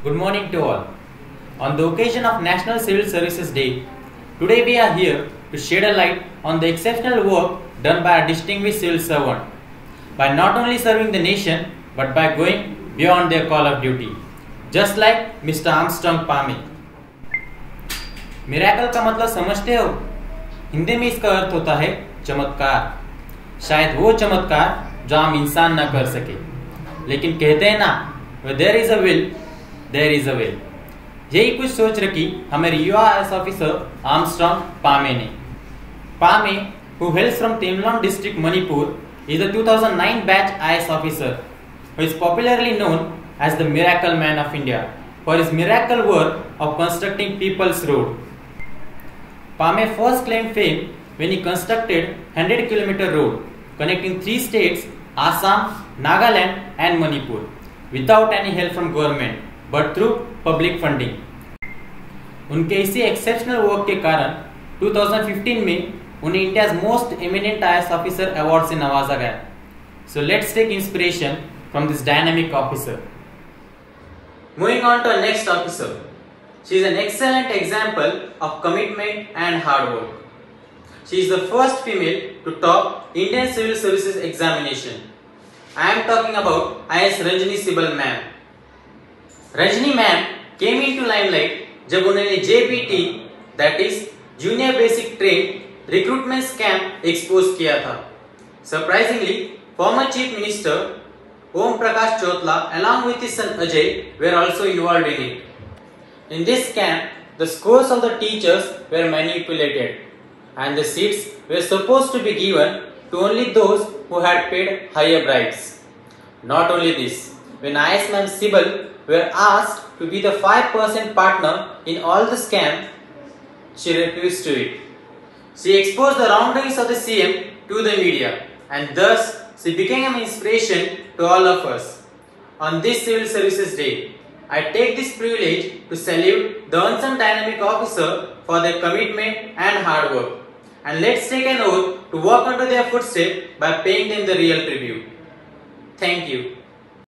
Good morning to all. On the occasion of National Civil Services Day, today we are here to shed a light on the exceptional work done by a distinguished civil servant by not only serving the nation but by going beyond their call of duty, just like Mr. Armstrong Palme. Miracle का मतलब समझते हो हिंदी में इसका अर्थ होता है चमत्कार शायद वो चमत्कार जो आम इंसान ना कर सके लेकिन कहते हैं ना there is a will there is a well यही कुछ सोच रखी हमारे युवा आई ऑफिसर आमस्ट्रॉन्ग पामे ने। Pame who hails from Tamenglong district Manipur is a 2009 batch I officer who is popularly known as the miracle man of India for his miracle work of constructing people's road Pame first claim fame when he constructed hundred kilometre road connecting three states Assam Nagaland and Manipur without any help from government but through public funding. उनके इसी exceptional work के कारण 2015 में उन्हें India's most eminent IAS officer award से नवाजा गया so let's take inspiration from this dynamic officer moving on to next officer She is an excellent example of commitment and hard work. She is the first female to top Indian Civil Services examination. I am talking about IS Ranjini Sibal ma'am. Rajni ma'am came in to limelight जब उन्होंने JBT that is junior basic train recruitment scam expose किया था। Surprisingly former chief minister Om Prakash Chautala along with his son Ajay were also involve in it in this camp the scores of the teachers were manipulated and the seats were suppose to be given to only those who had paid higher bribes not only this when IS Ma'am Sibal were asked to be the 5% partner in all the scam, she refused to it. She exposed the wrongdoings of the CM to the media and thus she became an inspiration to all of us. On this Civil Services Day, I take this privilege to salute the unsung dynamic officer for their commitment and hard work. And let's take an oath to walk under their footsteps by paying them the real tribute. Thank you.